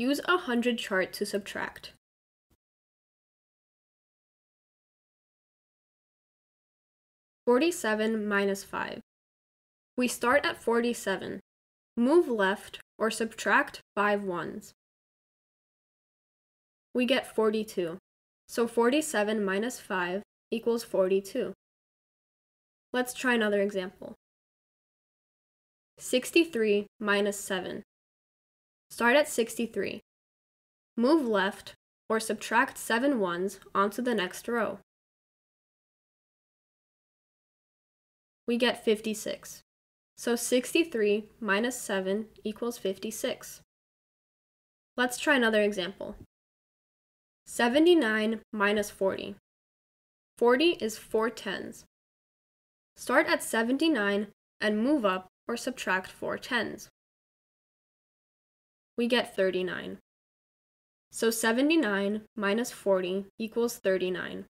Use a 100 chart to subtract. Forty-seven minus five. We start at forty-seven. Move left or subtract five ones. We get forty-two. So forty-seven minus five equals forty-two. Let's try another example. 63 minus 7. Start at 63. Move left or subtract 7 ones onto the next row. We get 56. So 63 minus 7 equals 56. Let's try another example. 79 minus 40. 40 is 4 tens. Start at 79 and move up or subtract 4 tens. We get 39. So 79 minus 40 equals 39.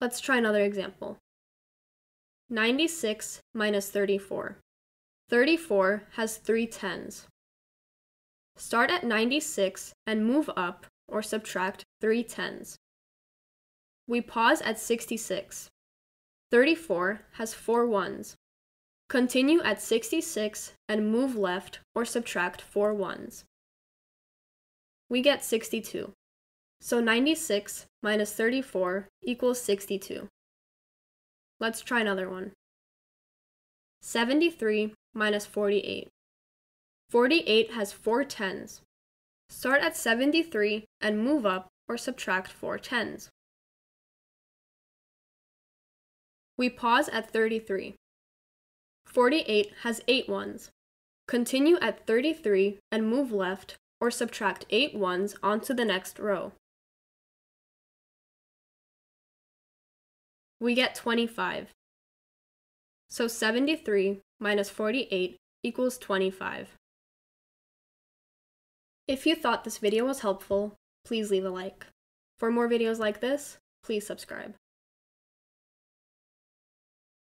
Let's try another example. 96 minus 34. 34 has 3 tens. Start at 96 and move up or subtract 3 tens. We pause at 66. 34 has 4 ones. Continue at 66 and move left or subtract 4 ones. We get 62. So 96 minus 34 equals 62. Let's try another one. 73 minus 48. 48 has 4 tens. Start at 73 and move up or subtract 4 tens. We pause at 33. 48 has 8 ones. Continue at 33 and move left or subtract 8 ones onto the next row. We get 25. So 73 minus 48 equals 25. If you thought this video was helpful, please leave a like. For more videos like this, please subscribe.